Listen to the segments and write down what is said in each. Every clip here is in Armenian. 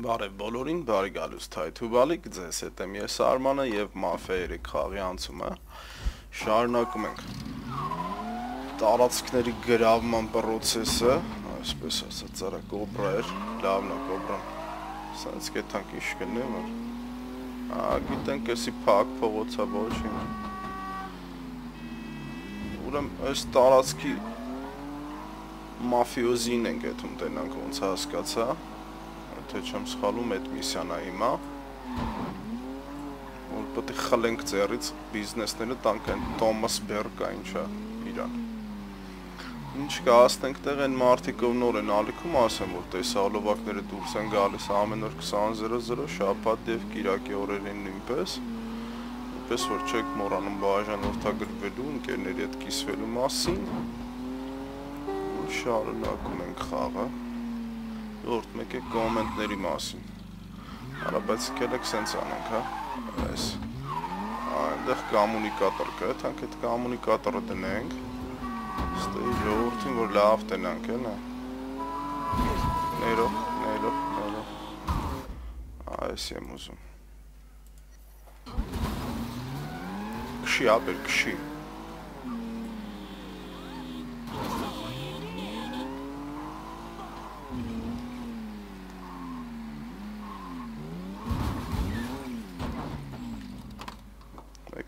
Բարև բոլորին, բարի գալուս թայթուբալիկ, ձեզ հետ եմ ես Արմանը եւ 3 խաղի անցումը շարունակում ենք տարածքների գրավման process-ը, այսպես ասած, ծառա կոբրա էր, լավն է կոբրան։ Սենց կետանք իշ կնե, որ Ա, գիտենք, էսի փակ փողոցա ոչինչ։ Ուրեմն այս տարածքի մաֆիոզին ենք այդում տենանք ոնց հասկացա թե չեմ սխալում, այդ միսիան է հիմա։ Որ պետք է խլենք ծերից բիզնեսները տանք այն Թոմաս Բերկա ինչա իրան։ Ինչ կա, ասենք տեղ այն մարտիկով նոր են ալիքում ասեմ, որ տեսալովակները դուրս են գալիս ամեն օր 20:00 շաբաթ եւ կիրակի օրերին նույնպես։ Ինչպես որ չեք մոռանում բաժանորդագրվելու, ընկերների հետ կիսվելու մասին։ Շարունակում ենք խաղը։ Ուրդ մեկ է կոմենտների մասին։ Արա, բայց կելեք սենց անենք, հա։ Այս։ Այնտեղ կոմունիկատոր կա, թանք այդ կոմունիկատորը դնենք։ Ստեի ժողովրդին, որ լավ տնանք, հա։ Ներող, ներող, ներող։ Այս եմ ուզում։ Քշի, ապեր, քշի։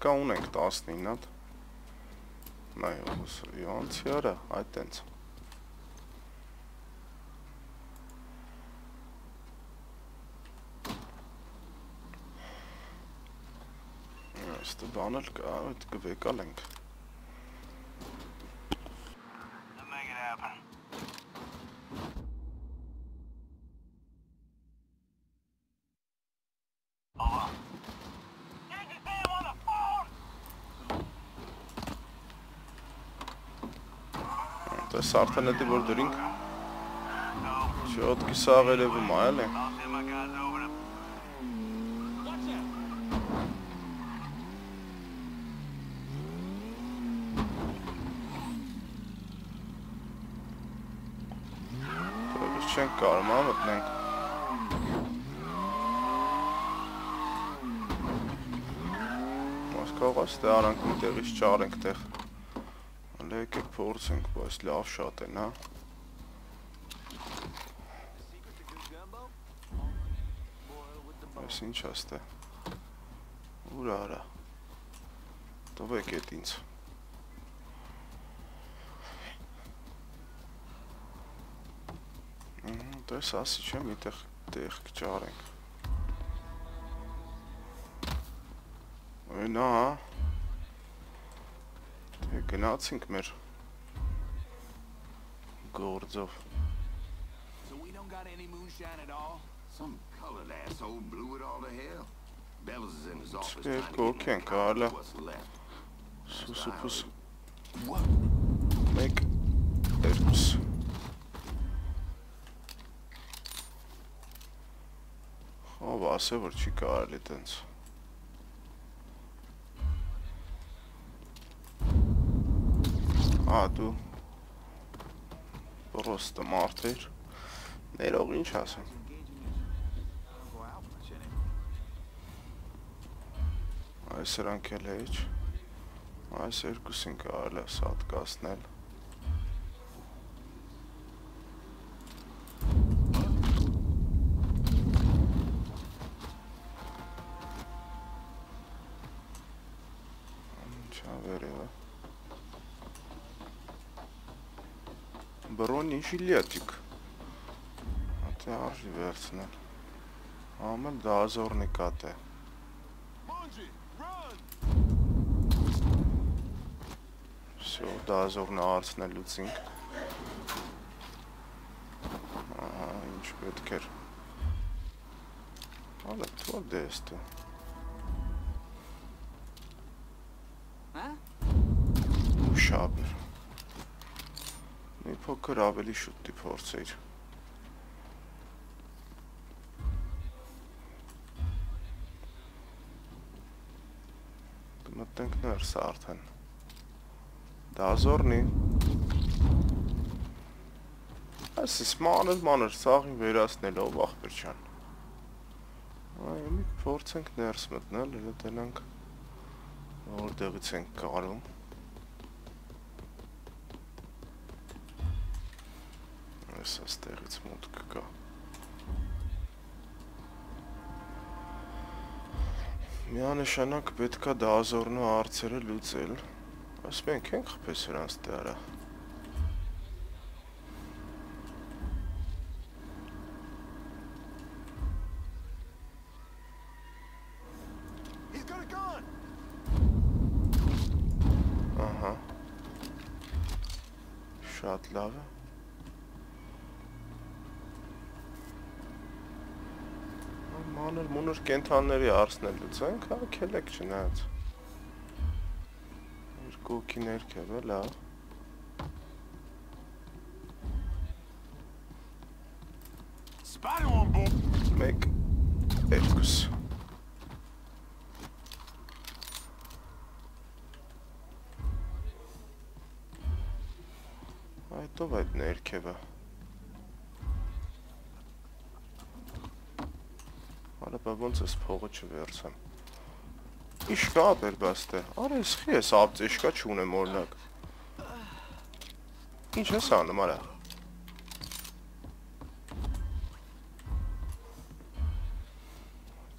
Եկա ունենք 19 հատ։ Նայ, ոնց իարա, այդ տենց։ Այստեղ բան էլ կա, այդ կվեկալ ենք։ Տես արդեն էդի որ դրինք Չոտքի սաղ երևում ա էլի Տերս չենք կարում ա մտնենք Մաս կարող աստ է արանք մի տեղից ճարենք տեղ փորձենք, բայց լավ շատ են, հա։ Այս ինչ աստ է։ Ուր արա։ Տվեք էդ ինձ։ Դες ասի չեմ իտեղ տեղ կճարենք։ Այնա, հա։ Գնացինք մեր գործով։ So we don't got any moonshine at all? Some colored asshole blew it all to hell. Bells is in his office Չկեր trying to կոք get ենք me a copy ալա։ of what's left. Սուսուփուս What? մեկ երկուս։ Ով ասե որ չի կարելի տենց։ Ա դու Պրոստը մարդ էր։ Ներող ինչ ասեմ։ Այս սրանք էլ էջ։ Այս երկուսին կարելի է սատ ինչի լիաթիկ։ Ատե արժի վերցնել։ Համել դա ազորնի կատ է։ Սո, դա ազորնը արցնելուցինք։ Ահա, ինչ պետք էր։ Հալա, թվալ դե էստը։ Հա? Շապ էր փոքր ավելի շուտ դիփորձեիր։ Մտնենք ներս արդեն։ Դազորնի։ Այս մանր մանր սաղին վերացնելով ախպեր չան։ Այ մի փորձենք ներս մտնել, elə տենանք որտեղից ենք կարում։ Այս աստեղից մուտք կա։ Միանշանակ պետքա դազորնու հարցերը լուծել։ Այս մենք ենք խփես նրանց դարա։ He's got a gun! Ահա։ Շատ լավ է։ Կենթանների արսնել լուծենք, հա, քելեք չնայած։ Երկու կի ներքև է, լավ։ ոնց էս փողը չվերցեմ։ Ինչ կա բերբաստե։ Արա ես խի ես ապծեշկա չունեմ օրինակ։ Ինչ ես անում արա։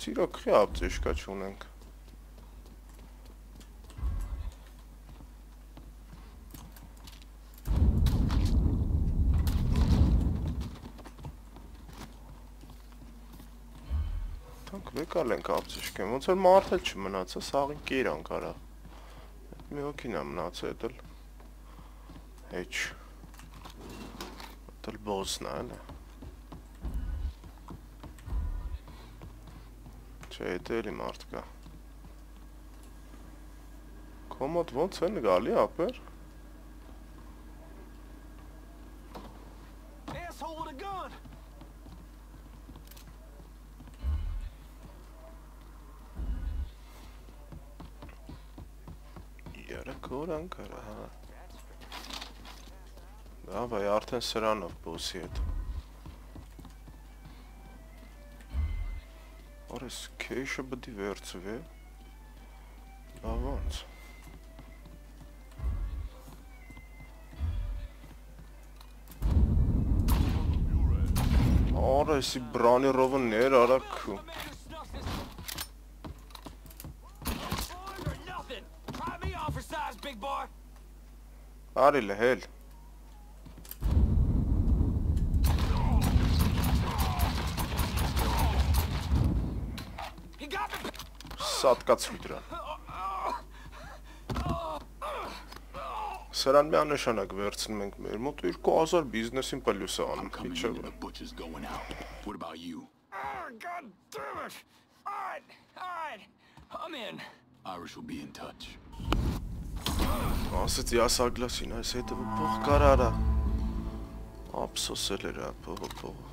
Ծիրոք խի ապծեշկա չունենք։ Վեկալ ենք ապծեշկեմ, ոնց որ մարդ էլ չմնաց, սաղին կերան կարա։ Մի հոգին է մնացել, էդ էլ հեչ։ Էդ էլ բոսն է, հələ։ Չէ, էդ էլի մարդ կա։ Կոմոդ ոնց են գալի ապեր։ Կորան կարա, հա։ Դա բայ արդեն սրանով բոսի հետ։ Օրես քեշը բդի վերցվի։ Լավ ոնց։ բրանի ռովը ներ արա Արի լհել։. Սատկացվի դրան։ Սրան միանշանակ վերցնում ենք մեր մոտ 2000 բիզնեսին պլյուս է անում, Coming իջը։ into the butcher's going out. What about you? Oh, God damn it. All right, all right. I'm in. Irish will be in touch. Ասեցի ասագլասին, այս հետը փող կարարա։ Ափսոսել էր փողը փողը։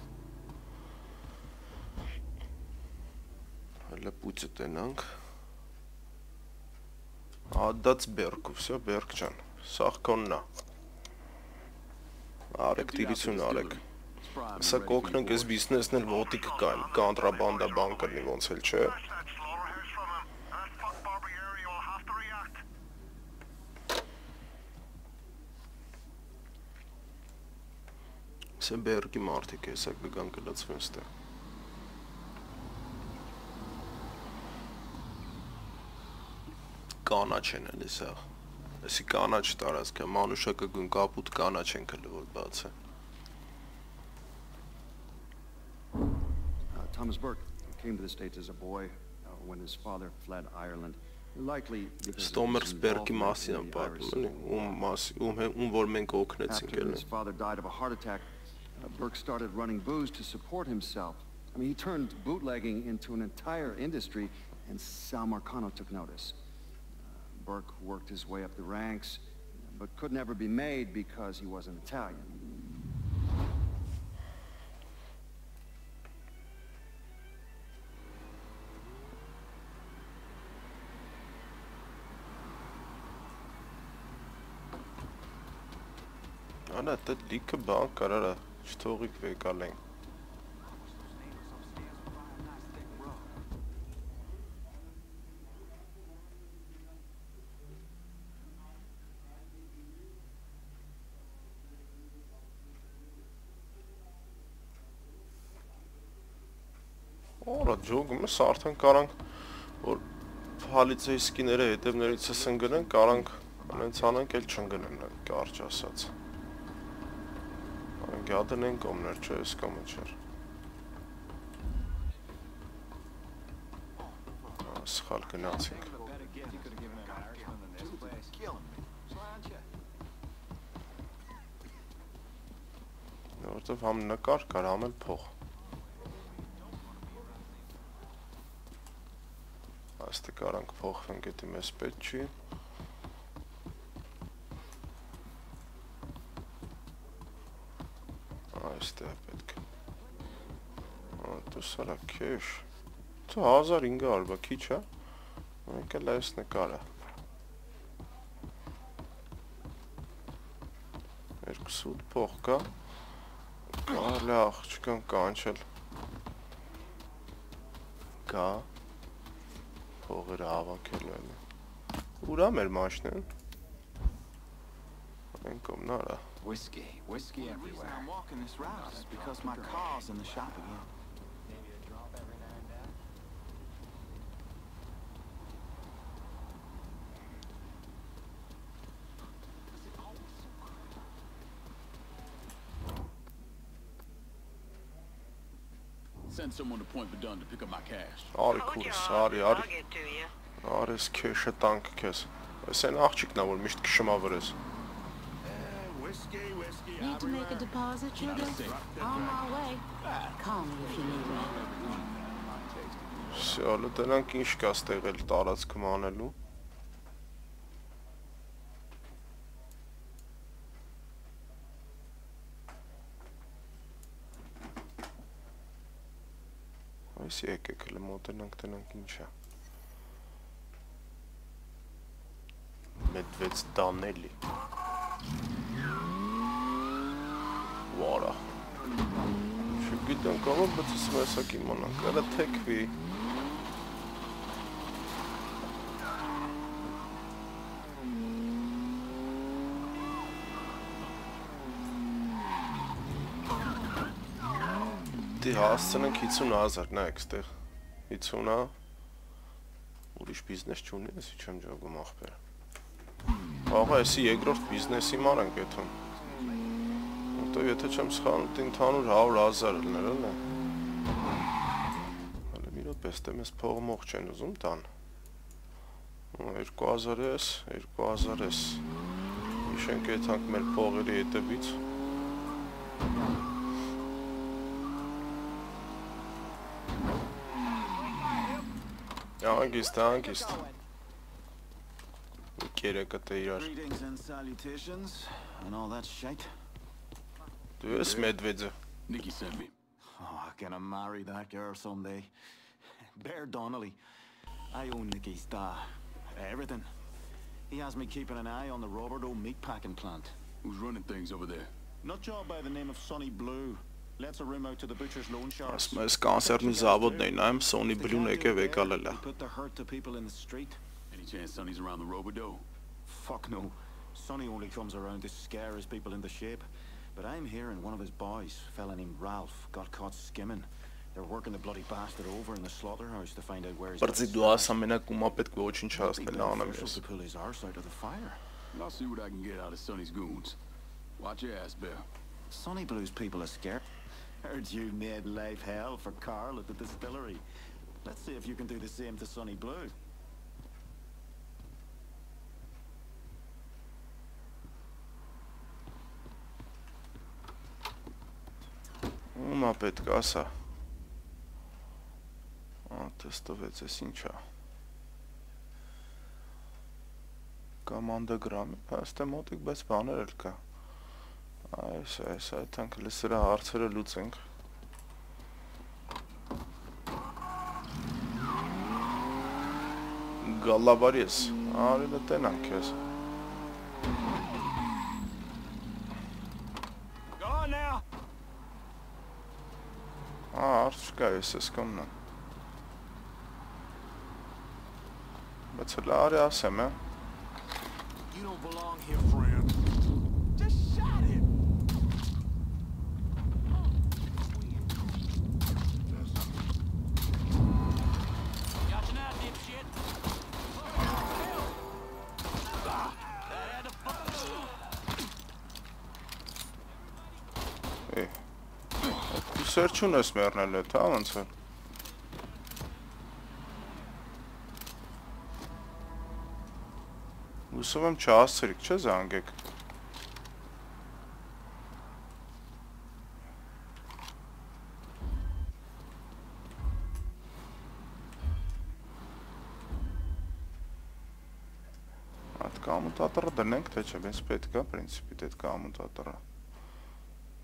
Հələ պուծը տենանք։ Ադած բերք, всё, բերք ջան։ Սաղ կոննա։ Արեք տիրություն արեք։ Սա կօգնենք այս բիզնեսն էլ ոտիկ կան, կանտրաբանդա բան կլինի ոնց էլ չէ։ Սա բերկի մարդիկ է, սա կգան կլացվեն ստեղ։ Կանաչ են էլի սա։ Էսի կանաչ տարածքը, մանուշակը գուն կապուտ կանաչ են կլի որ բացը։ Uh, Thomas Burke came to the States as a boy uh, when his father fled Ireland. Ստոմերսբերգի մասին եմ պատմում, ում մասի, ում որ մենք օգնեցինք էլի։ his father died of a heart attack, Uh, Burke started running booze to support himself. I mean, he turned bootlegging into an entire industry, and Sal Marcano took notice. Uh, Burke worked his way up the ranks, but could never be made because he was an Italian. Ana até de que bom, cara. չթողիք վեկալեն։ Որա ջոգում ես արդեն կարանք որ հալիցեի սկիները հետևներիցս ընգնեն, կարանք անենց անենք, էլ չընգնեն կարջ ասած։ Անք յադնեն կոմներ, չէ, այս կոմը չէր։ Սխալ գնացինք։ Որտեվ համ նկար կար, համ էլ փող։ Աստը կարանք փոխվենք, եթե մեզ պետք չի։ Այստեղ պետք է։ Ատո սարա քեշ։ Ցո 1500 բա քիչ է։ Մենք էլ այս նկարը։ 28 փող կա։ Կարելի աղջկան կանչել։ Կա։ Փողերը հավաքելու են։ Ուրա մեր մաշնեն։ Այն կոմնարա։ Whiskey, whiskey The reason everywhere. I'm walking this route is because my car's in the shop again. Send someone to Point Verdun to pick up my cash. Արի Hold քուրս, your արի, I'll արի։ get to you. Արես քեշը տանք քեզ։ Այս այն աղջիկն է, որ միշտ քշմա վրես։ Whiskey, whiskey, Need to make a deposit, sugar? On my way. Call me if you need me. Շալը դրանք ինչ կա ստեղել տարածքում անելու։ Այս եկեք հələ մոտենանք տնանք ինչա։ Մեդվեց Դանելի։ Վարա։ Չգիտեմ, կարող բացս մեսակ իմանանք, հələ թեքվի։ Դի հասցնենք 50000, նայեք, ստեղ 50-ա ուրիշ բիզնես չունի, էսի չեմ ջոգում ախպեր։ Աղա, էսի երկրորդ բիզնեսի մար ենք եթում։ Որտեվ եթե չեմ սխալվում, դե ընդհանուր 100.000 լներ էլ է։ Հələ մի րոպե, ստե մեզ փողը մող չեն ուզում տան։ 2000 էս, 2000 էս։ Իշենք եթանք մեր փողերի հետևից։ Հանգիստ, հանգիստ։ Կերեկը տե իրար։ Greetings and salutations and all that shite. To Medvedza. Nikki sent me. Oh, I'm gonna marry that girl someday. Bear Donnelly. I own Nikki's da. Everything. He has me keeping an eye on the Roberto meat packing plant. Who's running things over there? Not job by the name of Sonny Blue. Lets a room out to the butcher's loan sharks. Аз ме скам се ми забот Sonny Blue не ке. Put the hurt to people in the street. Any chance Sonny's around the Roberto? Fuck no. Sonny only comes around to scare his people in the shape. But I'm hearing one of his boys, a fella named Ralph, got caught skimming. They're working the bloody bastard over in the slaughterhouse to find out where he's Бързи два са мене кума пет кое очень часто I'm место. To pull his arse out of the fire. I'll see what I can get out of Sonny's goons. Watch your ass, Bill. Sonny Blue's people are scared. Heard you made life hell for Carl at the distillery. Let's see if you can do the same to Sonny Blue. Պետք է ասա։ Ա, տեստովեց էս ինչա։ Կոմանդագրամ, հաստե մոտիկ բայց բաներ էլ կա։ Այս, այս, այդ անքլի սրա հարցերը լուծենք։ Գալավարիես, արելը տենանք ես։ Go on now! Ա, արդ չկա ես ես կոմնա։ Բայց հլա արի ասեմ, է։ You don't belong here, չունես մեռնել հետ, հա, ոնց է։ Ուսում եմ չհասցրիք, չէ՞ զանգեք։ Այդ կամուտատորը դնենք, թե չէ, մեզ պետք է, պրինցիպի դեդ կամուտատորը։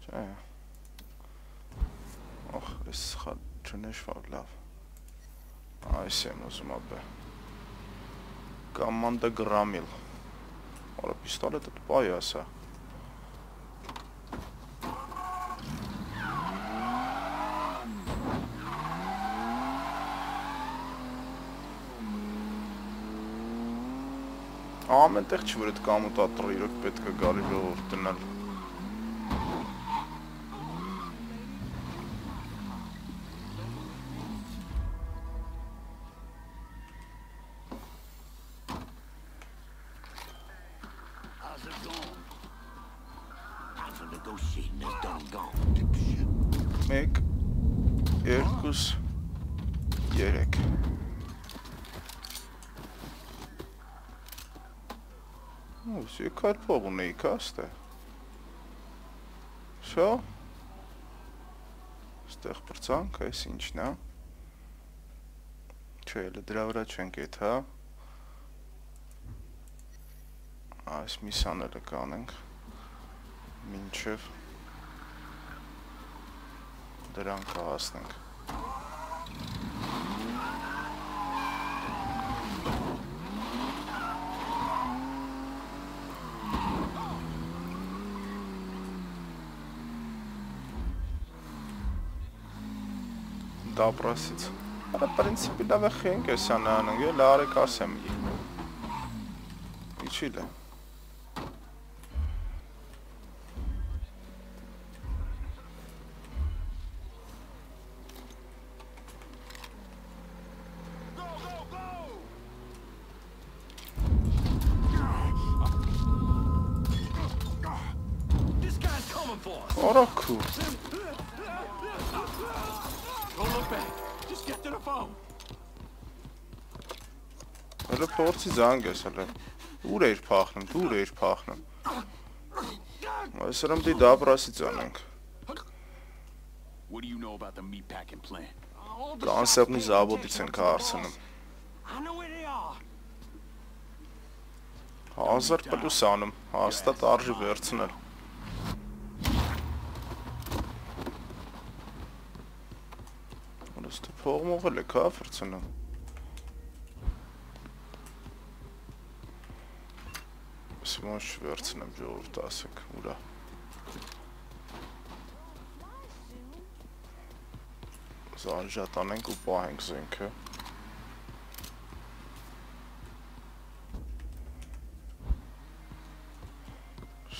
Չէ։ Ախ, այս սխալ չնշվար, լավ։ Այս եմ ուզում ապե։ Կամանդա գրամիլ։ Արա պիստոլետը տպայ ասա։ Ամեն տեղ չի որ այդ կամուտա տրը իրոք պետք է գալի լողով տնալ։ փող ունեի կա ստե։ Շո։ Ստեղ բրցանք, այս ինչն է։ Չէ, էլ դրա վրա չենք ետ, հա։ Այս միսանելը կանենք։ Մինչև դրան կհասնենք։ Դաբրասից։ Արա պրինցիպի լավ է խենք է սանան, գել արեք ասեմ։ Իչիլ Փորձի զանգ ես հələ։ Ուր էիր փախնում, դուր էիր փախնում։ Այսրամ դի դաբրասից անենք։ What do you know about the meatpacking plant? Կանսերնի զավոդից ենք հարցնում։ I know where they are. 1000 պլյուս անում, հաստատ արժի վերցնել։ թե փողմողել եք, հա, վրցնում։ մաքսիմում չվերցնեմ ժողովուրդ ասենք ուրա զանջատանենք ու պահենք զենքը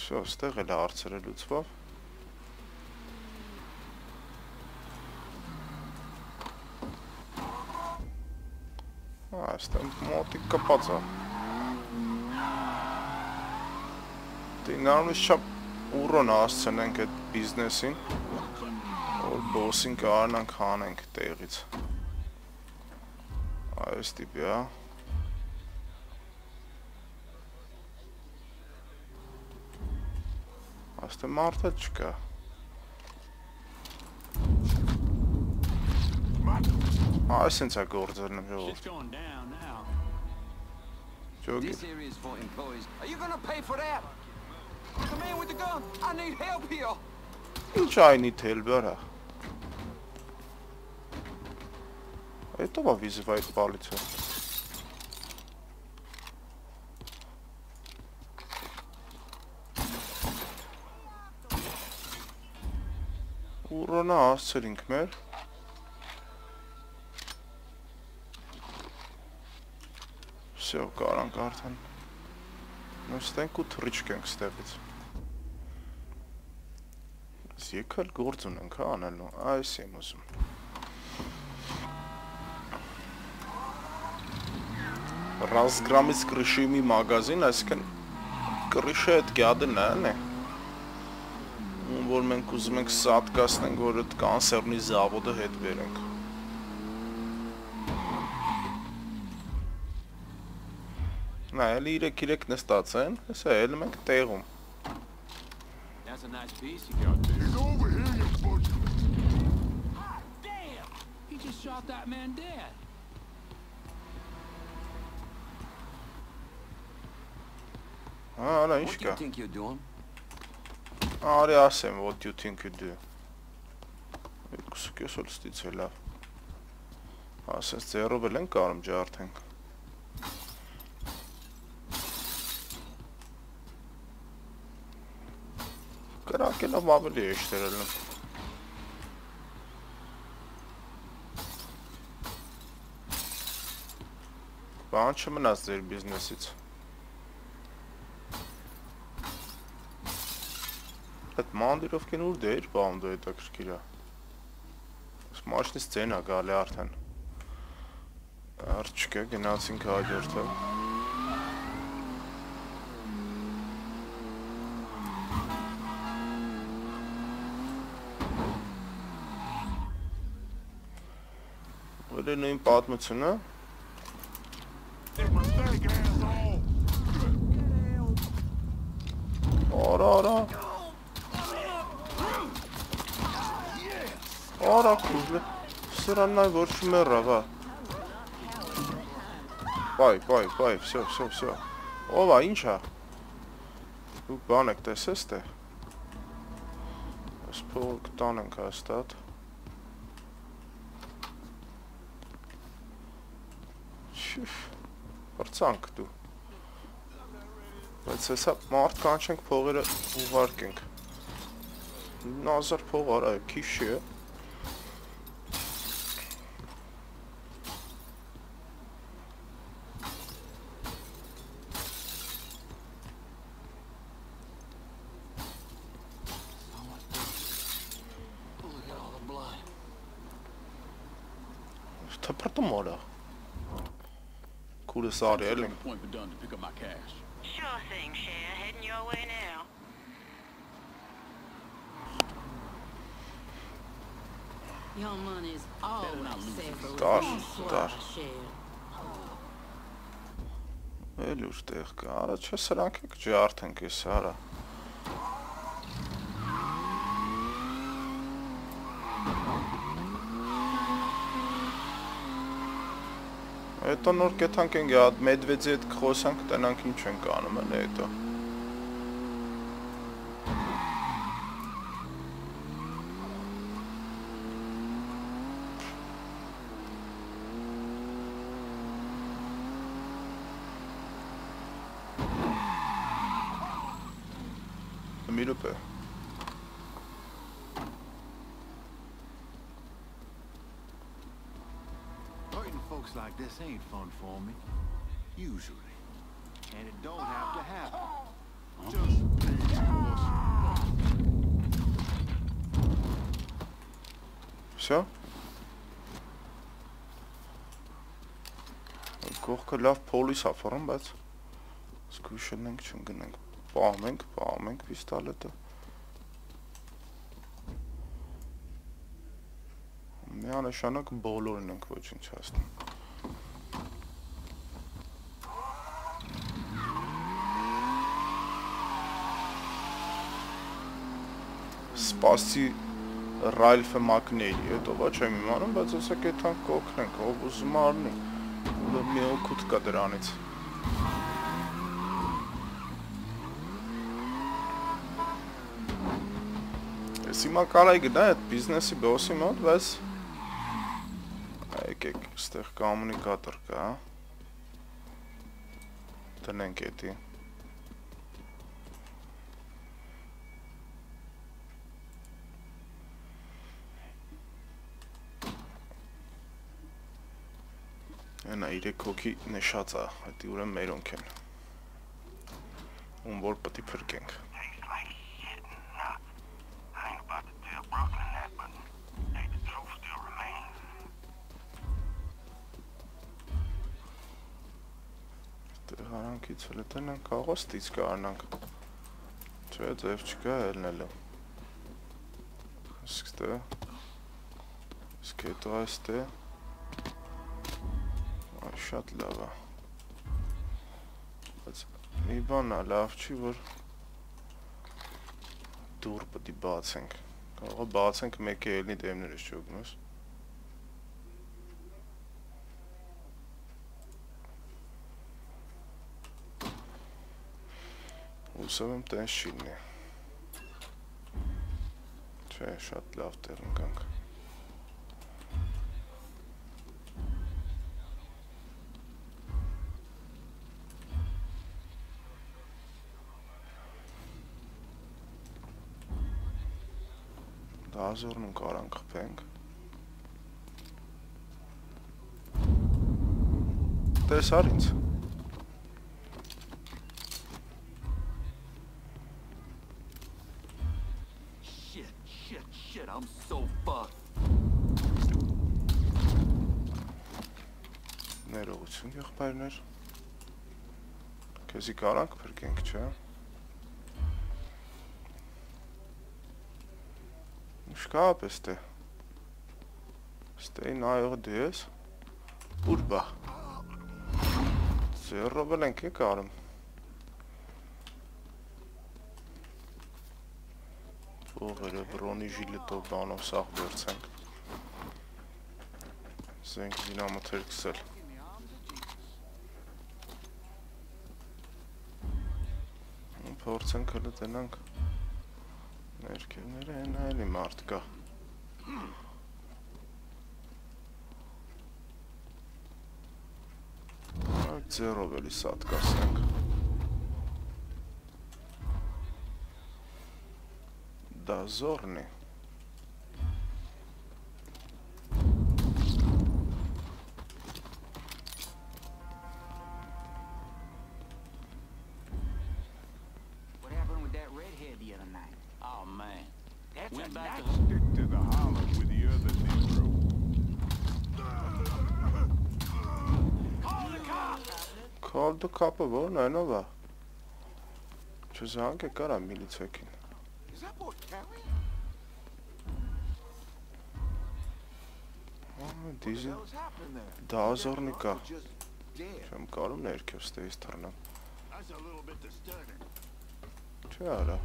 Շո, ստեղ էլ հարցերը լուծվավ Այստեղ մոտիկ կպած է Դինարնուս չափ ուրոն հասցնենք այդ բիզնեսին, որ բոսին կարանանք հանենք տեղից։ Այս տիպի, հա։ Աստե մարդը չկա։ Այսինց է գործերն եմ ժողովուրդ։ going This area is for employees. Are you gonna pay for that? The man with the gun. I need help here. Ինչ այնի թել բարա։ Это ва вызывает полицию. Ուրոնա ասցրինք մեր։ Всё, կարանք արդեն։ Նույն ստենք ու թրիչք ենք ստեղից։ Ես եկալ գործ ունենք, հա, անելու, այս եմ ուզում։ Ռազգրամից կրիշիմի մագազին, այսինքն կրիշը այդ գյադն է, էլի որ մենք ուզում ենք սատկացնենք, որ այդ կանսերնի զավոդը հետ վերենք։ Նա էլի 3-3 նստած են, հեսա էլ մենք տեղում։. Հա, արա ինչ կա։? Արի ասեմ, what you think you do։ Երկուսը կեսոլ ստից է լավ։ Ասես ձերով էլ են կարում ջարդենք։ Կրակելով ավելի էշտերել եմ։ Բան չմնաց ձեր բիզնեսից։ Այդ մանդիրովքեն ուր դեր, բամ դու հետաքրքիր է։ Այս մաշնից ցենա գալի արդեն։ Արջ չկա գնացինք հաջորդը։ Որ է նույն պատմությունը, It was fake, asshole. արա արա։ Արա քուզը։ Սրաննա որ շմերա, վա։ Բայ, բայ, բայ, всё, всё, всё։ Ովա, ինչա։ Դուք բան եք տեսես թե։ Այս փող կտանենք հաստատ։ Շիֆ։ Բրցանք դու։ Բայց հեսա մարդ կանչենք փողերը ուղարկենք։ Նազար փող արա, քիչ է։ Look at all the blood. Թփրտում արա։ Էլ ենք։ Point for done to pick up my cash. Sure thing, Cher. Heading your way now. Your money's always safe dar. Cher. Էլ ուր տեղ կա։ Արա չէ սրանք եք ջարդենք էս արա։ Հետո նոր կեթանք ենք մեդվեդի հետ կխոսանք, տենանք ինչ ենք անում էլ հետո։ Մի րոպե։ Hurting folks like this ain't fun for me. Usually. And it don't have to happen. Just be Всё։ Կողքը լավ փոլիս ա ֆորում, բայց սկուշնենք չընկնենք։ Պահում ենք, պահում ենք պիստոլետը։ Միանշանակ բոլորն ենք ոչնչացնում։ Սպասի Ռալֆը մակների, հետո ոչ եմ իմանում, բայց ասեք այդքան կօգնենք, ով ուզում ա առնի։ Ու մի օգուտ կա դրանից։ Ես հիմա կարայի գնա այդ բիզնեսի բոսի մոտ, բայց եկեք, այստեղ կոմունիկատոր կա։ Տնենք էդի։ Այնա 3 հոգի նշած է, դա ուրեմն մերոնք են։ Ում որ պետք է Դե հարանքից հլը տնանք, կարող ստից կարնանք։ Չէ, ձև չկա ելնելը։ Իսկ դե Իսկ հետո այստե Այ շատ լավ է Բայց մի բան է լավ չի որ դուր պետք է բացենք Կարող է բացենք մեկը ելնի դեմներս չոգնոս Հուսով եմ տենց չի լինի։ Չէ, շատ լավ տեղ ընկանք։ Դազորն ու կարան կխպենք։ Տեսար ինձ։ եղբայրներ։ Քեզի կարանք փրկենք, չէ՞։ Շկապ էստե։ Ստեյ նայող դես։ Ուր բա։ Ձերով ենք եք արում։ Փողերը բրոնի ժիլետով բանով սաղ վերցենք։ Զենք դինամոթեր կսել։ Փորձենք հələ տնանք։ Ներքևները են այլի մարդ կա։ Այդ ձերով էլի սատ կասենք։ Դազորն է։ Cop-ը ո՞րն է նովա։ Չզանգ է կարա Terry? Դիզի What was happening there? դազորնի կա։ Just dead. Չեմ կարում ներքև ստեյս disturbing. Չէ արա։!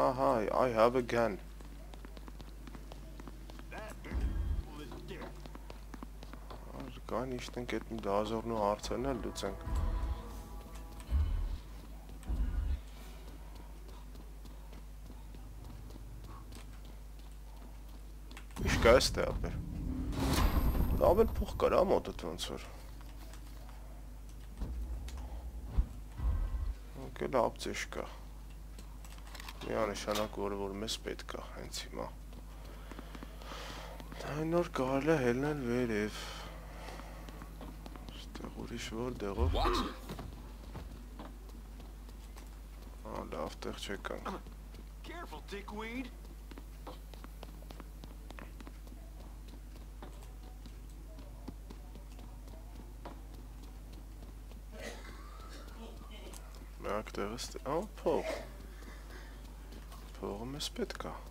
Ահա, I have a gun։ Կան իշտենք այդ դազորն ու հարցերն էլ լուծենք։ Ինչ կա էստե ապեր։ Ավել փող կար ա մոտդ ոնց որ։ Ոգել ապցեշ կա։ Միանշանակ որը որ մեզ պետք է հենց հիմա։ Այն նոր կարելի է հելնել վերև։ Ստեղ ուրիշ որտեղով։ Ա լավ տեղ չեկանք։ Careful, dickweed. Մեկ տեղը ստե։ Ա փող։ Փողը մեզ պետք է։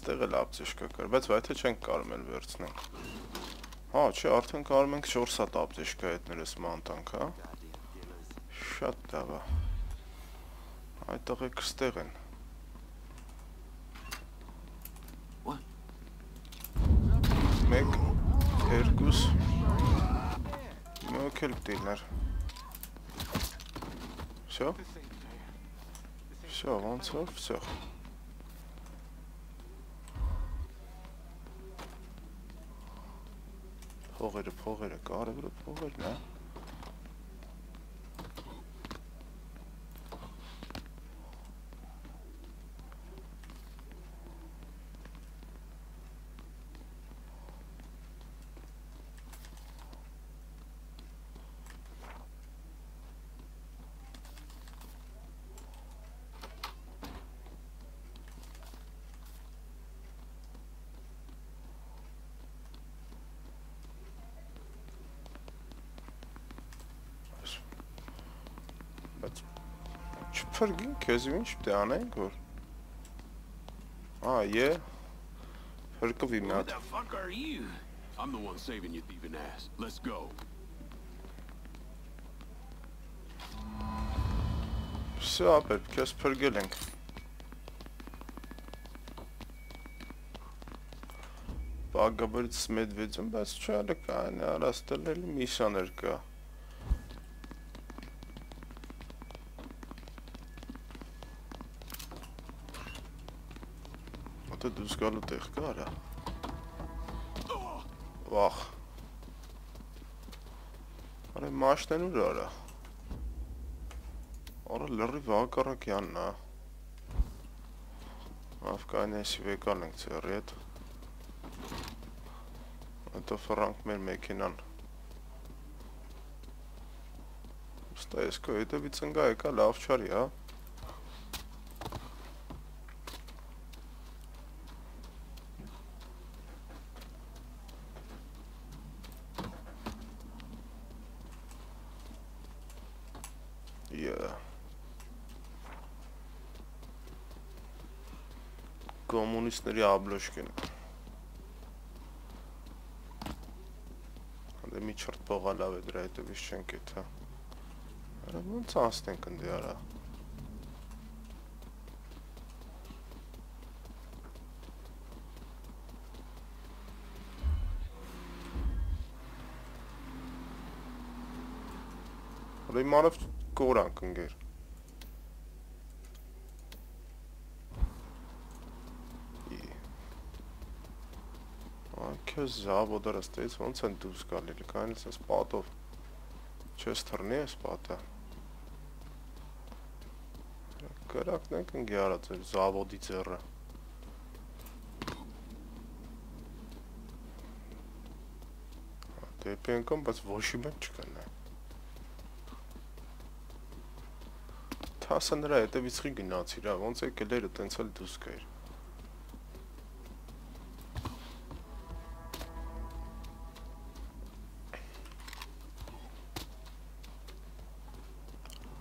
Աստեղ էլ ապցեշկա կար, բայց վայթե չենք կարում էլ վերցնենք։ Հա, չէ, արդեն կարում ենք 4 հատ ապցեշկա հետներս մանտանք, հա։ Շատ լավ է։ Այդ տղեկ ստեղ են։ Մեկ, երկուս, մեկ էլ դիլներ։ Всё? Всё, ոնց որ, всё։ Փողերը, փողերը, կարևորը փողերն է։ Բայց չփրկին քեզ ինչ պետք է անենք որ Ա, ե Փրկվի մի What հատ the fuck are you? I'm the one saving you thieving ass. Let's go. Всё, ապեր, քեզ փրկել ենք։ Поговорить с медведем, բայց չարը կան, արաստել էլի միսաներ կա։ Դուս գալու տեղ կա, արա։ Վախ։ Արա մաշտեն ուր արա։ Արա լրի վակարակյանն է։ Ավկանեսի վեկան ենք ծերի հետ։ Հետո ֆրանկ մեր մեքենան։ Ստա ես քո հետևից ընկա եկա լավ չարի, հա։ Կոմունիստների աբլոշկեն։ Հանդե մի չրտ փողա լավ է դրա հետևից չենք էթ, հա։ Արա ոնց անցնենք ընդ արա։ Հələ իմանավ կորանք ընկեր։ Անկյոս զավոդարը ստեից ոնց են դուս գալիլ, կանից ես պատով չես թռնի ես պատը։ Կրակն ենք ընգի արած էր զավոդի ձեռը։ Դեպի ենքում, բայց ոչի մեջ չկնա։ Թասը նրա հետևից խի գնացիր, հա, ոնց եկել էր տենց էլ դուս գայր։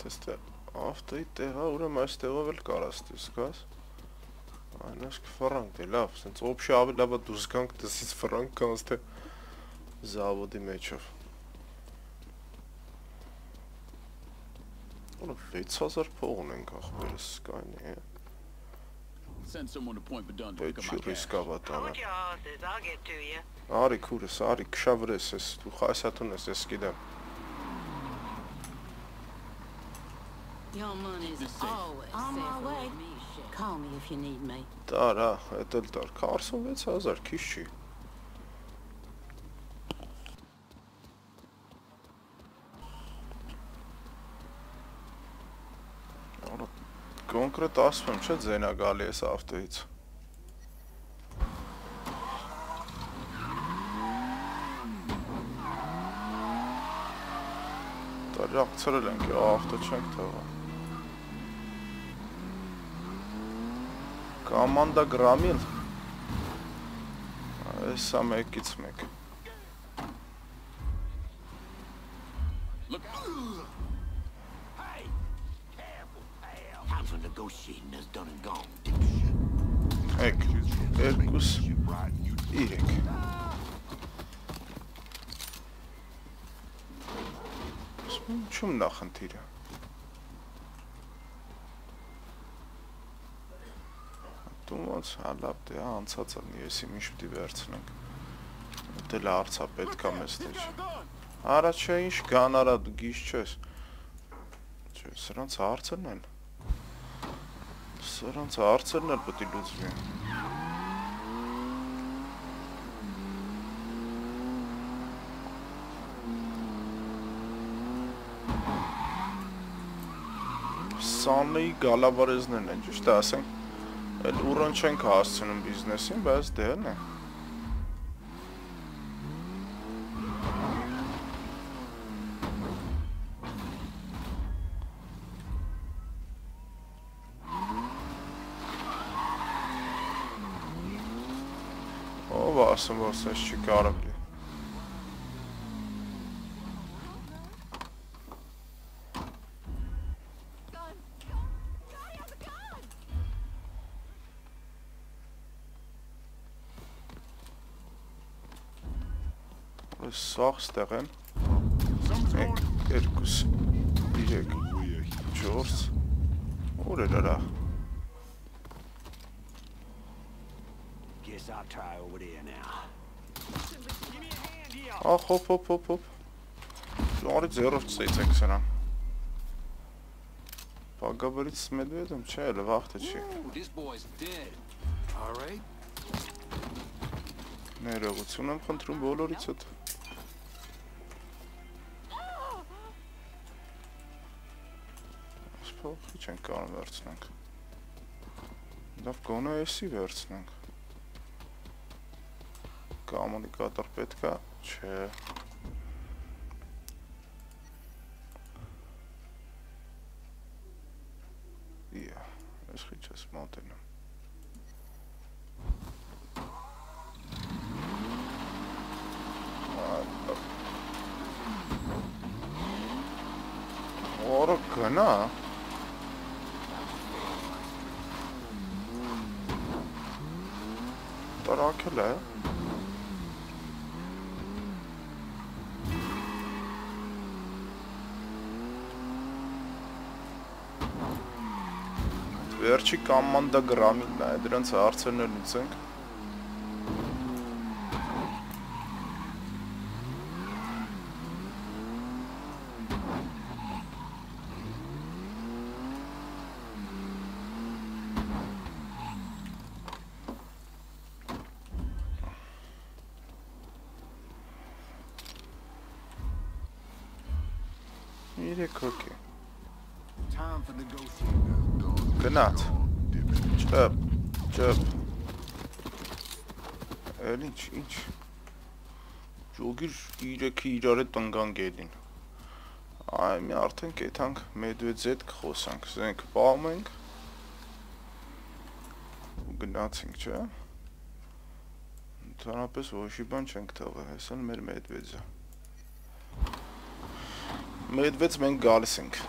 Տեստե ավտոյի տեղա, ուրեմն այս տեղով էլ կարաս դուս գաս։ Այնպես կֆրանք դե լավ, սենց օբշի ավելի լավը դուս գանք դեսից ֆրանք կանց թե զավոդի մեջով։ Ուրը 6000 փող ունենք ախպերս կանի, է։ Send someone to Point Verdun to Բայց pick up չի to you. Արի քուրս, արի քշավրես ես, դու խասատուն ես, ես գիտեմ։ Your money's always on my way. Call me if you need me. Տարա, էդ էլ տար, 46000, քիչ չի։ Արա կոնկրետ ասում եմ, չէ՞ ձենա գալի էս ավտոյից։ Տարյակցրել ենք, յա ավտո չենք թողա։ Կոմանդա գրամիլ։ Այսա մեկից մեկ։ Look Եկ, երկուս, իրեք։ Չում նախնդիրը։ Դու ոնց հալապ դե անցած ալնի եսի ինչ պիտի վերցնենք։ Դե լա արցա պետքա մեզ դեջ։ Արա չէ ինչ գան արա դու գիշ չես։ Չէ, սրանց հարցերն են։ Սրանց հարցերն էլ պետք է լուծվի։ Սանլեի գալավարեզներն են, ճիշտ է ասենք։ Այդ ուրոն չենք հասցնում բիզնեսին, բայց դերն է։ Ով Все, шикарно, блин. Sarsterren. Erkus diyecek. George. da. Guess I'll try over there now. Ախ, հոպ, հոպ, հոպ, հոп։ Արի ձերով ծեիցենք սրան։ Պագաբրից մեդվեդում չէ, էլ վաղթը չի։ Ներողություն եմ խնդրում բոլորից հետ։ Սպոխի չենք կարում վերցնենք։ Դավ գոնը էսի վերցնենք։ Կոմունիկատոր պետքա, չէ։ Իա, ես խիչ ես մոտենում։ Որը գնա։ Տրակել է։ Վերջի կամանդագրամին է, դրանց հարցերն լուծենք։ Իրեք հոգի։ Time for negotiating. Գնաց։ Ճպ, ճպ։ Էլ ինչ, ինչ։ Ջոգիր իրեքի իրար հետ տնկան գետին։ Այ մի արդեն կեթանք Մեդվեդզեդ կխոսանք, զենք պահում ենք։ ու Գնացինք, չէ։ Ընդհանրապես ոչի բան չենք թողել, հեսա մեր Մեդվեդզը։ Մեդվեդզ մենք գալիս ենք։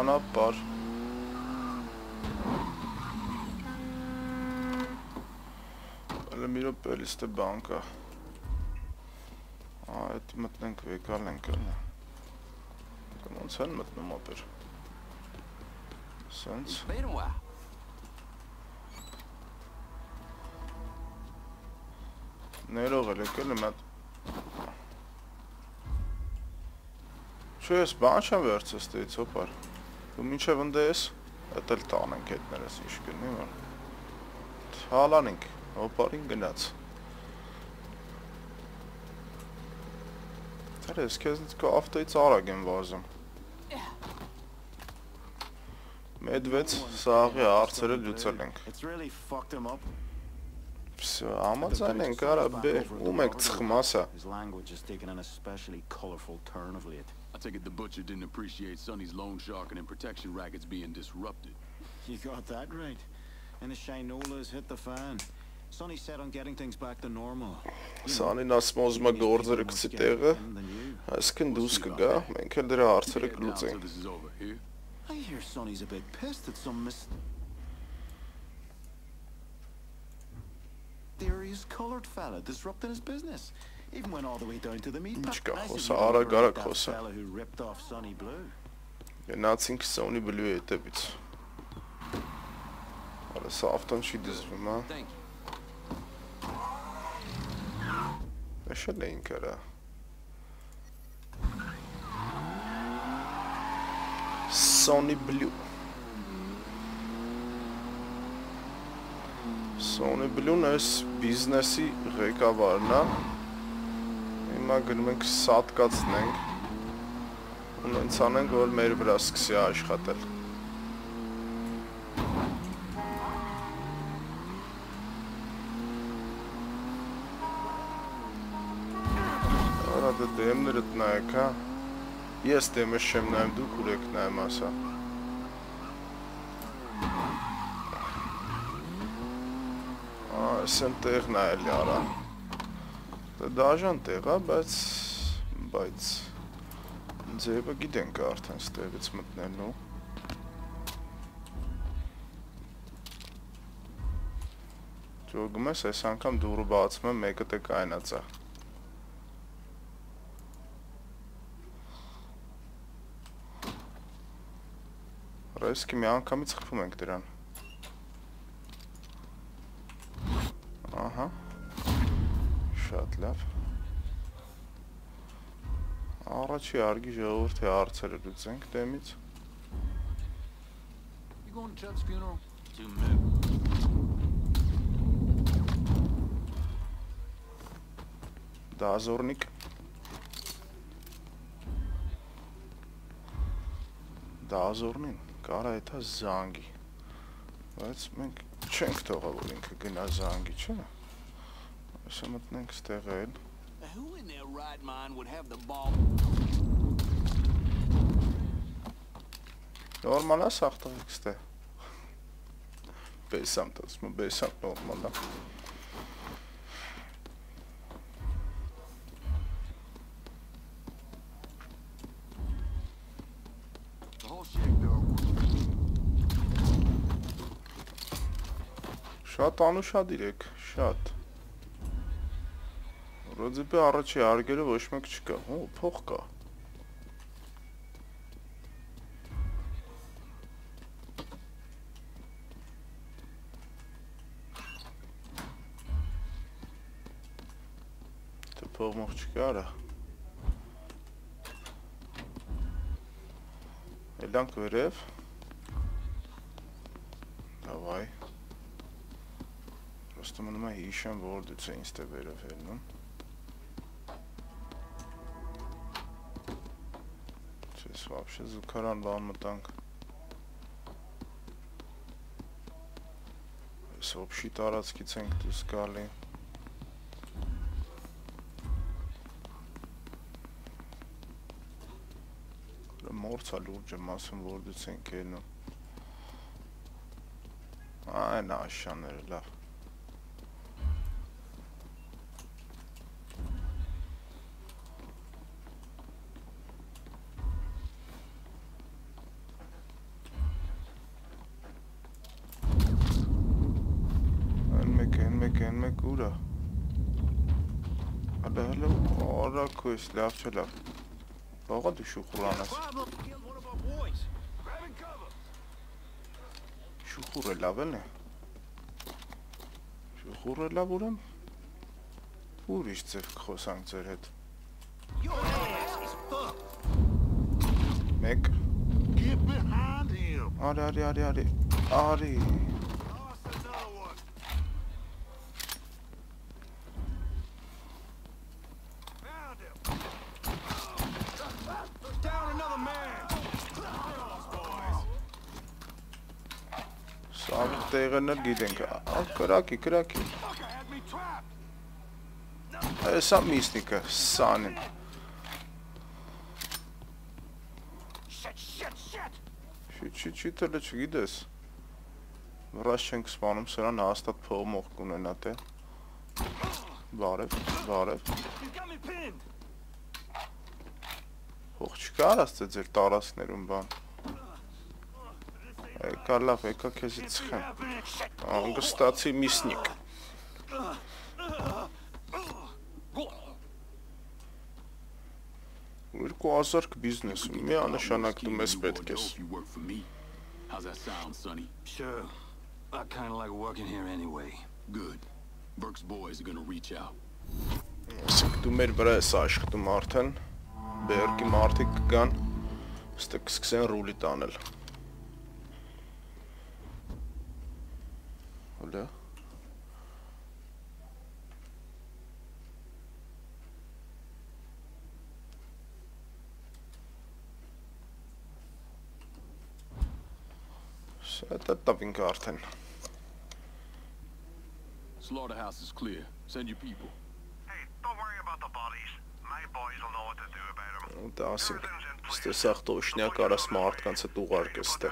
Ճանապար։ Հələ մի րոպե լիստը բանկա։ Ա, այդ մտնենք վեկալ ենք ալնա։ Կամ ոնց են մտնում ապեր։ Սենց։ while. Ներող էլ եկել եմ այդ Չէ, ես բան չեմ վերցես դեից հոպար Դու մինչև ընդ ես, այդ էլ տանենք հետներս ինչ գնի որ։ Հալանենք, հոպարին գնաց։ Դեր ես քեզնից կա ավտոից արագ եմ վազում։ Մեդվեց սաղի հարցերը լուծել ենք։ It's really fucked him up. Всё, համաձայն ենք, արա բե, ում եք ծխմասա։ His language has taken an especially colorful turn of late. I take it the butcher didn't appreciate Sonny's loan sharking and protection rackets being disrupted. You got that right. And the Shinola has hit the fan. Sonny set on getting things back to normal. You know, Սանին ասում ուզում է գործերը գցի տեղը, այսքան դուս կգա, մենք էլ դրա հարցերը Head down till կլուծենք։ this is over. Here? I hear Sonny's a bit pissed at some mis... Mysterious colored fella disrupting his business. Even went all the way down to the meat Ինչ pack. կա, I said, խոսա, "You արա never գարա heard that խոսա։. Գնացինք Sony Blue-ի հետևից։ Արա սա ավտոն չի դզվում, հա։. Էշել էինք արա։ Sony Blue։ Sony Blue-ն էս բիզնեսի ղեկավարն է։ Հիմա գնում ենք սատկացնենք։ ու նենց անենք, որ մեր վրա սկսի աշխատել։ Արա դե դեմներդ նայեք, հա։ Ես դեմս չեմ նայում, դուք ուր եք նայում ասա։ Ասեն տեղն է էլի արա։ Դա դաժան տեղ է, բայց բայց ձևը գիտենք արդեն ստեղից մտնելու։ Ճոգում ես, այս անգամ դուրը բացում եմ, մեկը տե կայնած է։ Ռեսկի մի անգամից խփում ենք դրան։ Ահա։ Շատ լավ։ Առաջի արգի ժողովրդի հարցերը լուծենք դեմից։ You going to Chuck's funeral? To me. Դազորնիկ։ Դազորնին կարա դա զանգի։ Բայց մենք չենք թողա որ ինքը գնա զանգի, չէ՞։ Այսա մտնենք ստեղ էլ։ Who in their right mind would have the ball? Նորմալ է սաղ տղեկ ստե։ Բեսամ տասում, բեսամ նորմալ է։. Շատ անուշադիր եք, շատ։ Պրինցիպի առաջի արգերը ոչ մեկ չկա։ Ու փող կա։ Դե փող մող չկա, արա։ Էլանք վերև։ Դավայ։ Պրոստը մնում է հիշեմ, որ դուց է ինստե վերև հելնում։ Չես вообще զուգարան բան մտանք։ Այս օբշի տարածքից ենք դուրս գալի։ Մորցա լուրջ եմ ասում, որ դուց ենք ելնում։ Այն աշաները լավ։ քույս, լավ չէ լավ։ Բաղա դու շուխուրանաս։. Շուխուրը լավ էլ է։ Շուխուրը լավ ուրեմ։ Ուրիշ ձև կխոսանք ձեր հետ։. Մեկ, արի, արի, արի, արի։ Արի։ Lost another one. Found him. Down another man. Սա տեղն էլ գիտենք։ կրակի, կրակի։. Հեսա միստիկը, սանին։. Չի, չի, չի տելը չգիտես։ Վրաս չենք սպանում, սրան հաստատ փող մող կունենա թե։ Բարև, բարև։. Փող չկա արած թե ձեր տարածքներում բան։ Եկա լավ, եկա քեզից խեմ։ Անգստացի միսնիկ։ Երկու ազարկ բիզնես, միանշանակ դու մեզ պետք ես։. How's that sound, Sonny? Sure. I kind of like working here anyway. Good. Burke's boys are gonna reach out. Ասենք դու մեր վրա ես աշխատում արդեն։ Բերկի մարդիկ կգան, ստե կսկսեն ռուլի տանել։ Հոլա։ Սա տապինք արդեն։ Slaughterhouse is clear. Send your people. Hey, don't worry about the bodies. My boys will know what to do about them. Դա in Ստեսախ տոշնյակ արաս մարդկանց հետ ուղարկես տե։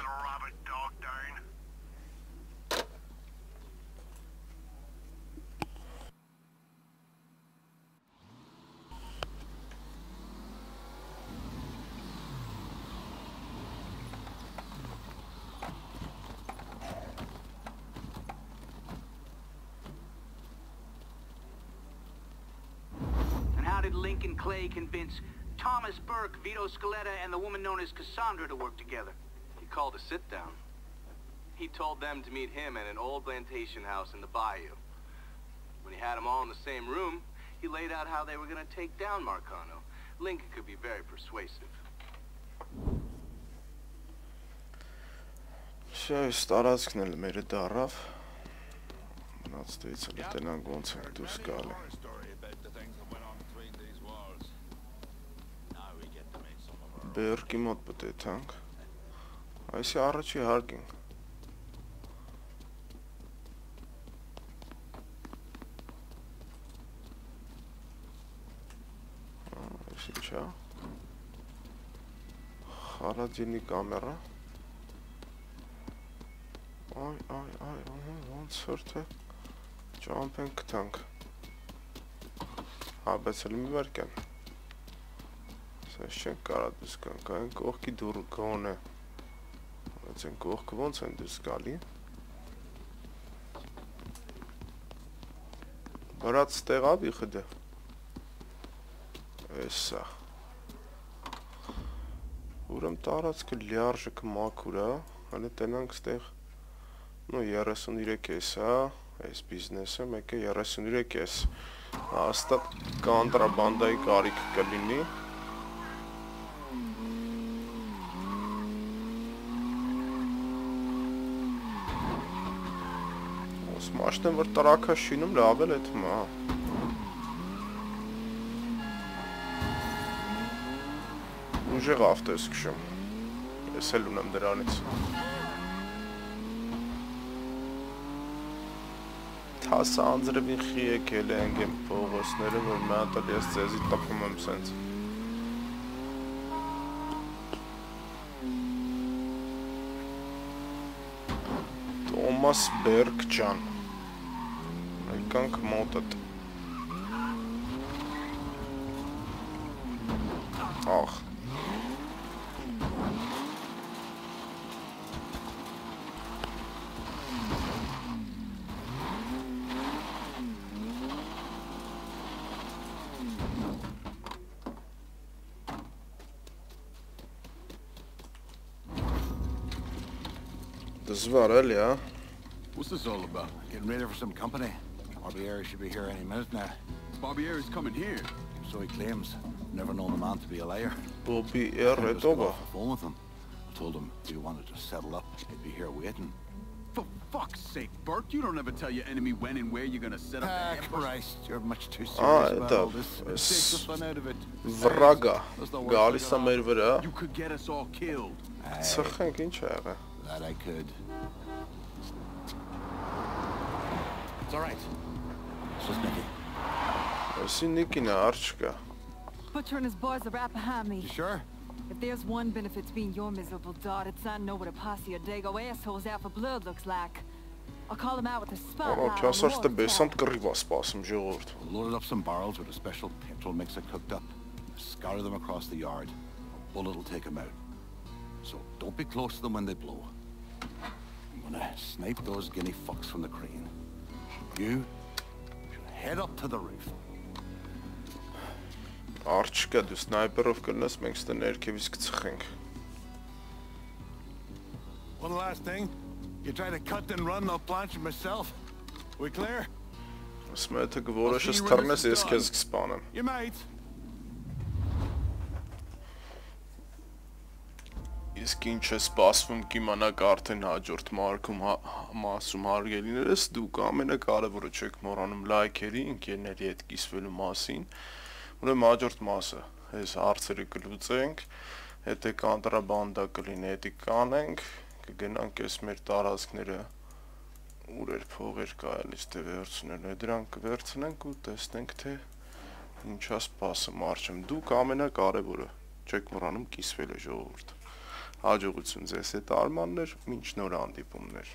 how did Lincoln Clay convince Thomas Burke, Vito Scaletta, and the woman known as Cassandra to work together? He called a sit-down. He told them to meet him at an old plantation house in the bayou. When he had them all in the same room, he laid out how they were going to take down Marcano. Lincoln could be very persuasive. Շա, այս տարածքն էլ մերը դարավ։ Մնաց դից էլ տենանք ոնց ենք դուրս գալի։ Բերկի մոտ պտեթանք։ Այսի առաջի հարկինք։ Այս ինչա։ Խարաջինի կամերա։ ay ay ay ոնց որ թե ջամփ ենք գտանք հա բայց էլ մի վարքան սա չենք կարա դուրս գանք այն կողքի դուր գոնե բայց այն կողքը ոնց են դուրս գալի Բրած տեղավ իխդը Էսա Ուրեմ տարածքը լյարժը կմաքուր է հələ տենանք ստեղ Ну 33 էս, հա, այս բիզնեսը, մեկը 33 էս։ Հաստատ կոնտրաբանդայի կարիք կլինի։ Ոս մաշտեն որ տրակա շինում լավ էլ այդ մա։ Ուժեղ ավտո ես քշում։ Ես էլ ունեմ դրանից։ հասա անձրևին խի եկել ենք են փողոցները, որ մի հատ էլ ես ձեզի տպում եմ սենց։ Տոմաս Բերգ ջան։ Եկանք մոտդ։ Ախ, դժվար էլի, հա։ What's this all about? Getting ready for some company. Barbier should be here any minute now. Barbieri's coming here. So he claims. Never known a man to be a liar. Barbieri, Doba. phone with him. I told him if he wanted to settle up, he'd be here waiting. For fuck's sake, Bert, you don't ever tell your enemy when and where you're gonna set up. Ah, Christ, you're much too serious ah, about all this. Takes the fun out of. Vraga. Gali samir vira. You could get us all killed. That I could. It's all right. I see Nikki? in Nikina archer. Butcher and his boys are right behind me. You sure? If there's one benefit to being your miserable dot, it's I know what a posse of Dago assholes out for blood looks like. I'll call them out with a spotlight. Ora, kjo është është të besant kërriva spasëm gjëllërt. Loaded up some barrels with a special petrol mixer cooked up. Scatter them across the yard. A bullet will take them out. So don't be close to them when they blow. I'm gonna snipe those guinea fucks from the crane. You head up to the roof. Արջկա դու սնայպերով կլնես, մենք ստե ներքևից կծխենք։ One last thing. You try to cut and run, I'll planch it myself. We clear? Ասում եմ, թե որոշես թռնես, ես քեզ կսպանեմ։ You might. Իսկ ինչ է սպասվում կիմանաք արդեն հաջորդ մարկում հա- մասում հարգելիներս, դուք ամենակարևորը չեք մոռանում լայքերի, ընկերների հետ կիսվելու մասին։ Ուրեմն հաջորդ մասը, այս հարցերը կլուծենք, հետո կանտրաբանդա կլինի, հետո կանենք, կգնանք այս մեր տարածքները ուր էր փողեր կարելիս թե վերցնելու, դրանք կվերցնենք ու տեսնենք թե ինչա սպասում արջեմ։ Դուք ամենակարևորը Չեք մոռանում կիսվել է ժողովուրդ։ Հաջողություն ձեզ հետ արմաններ, ոչ նոր հանդիպումներ։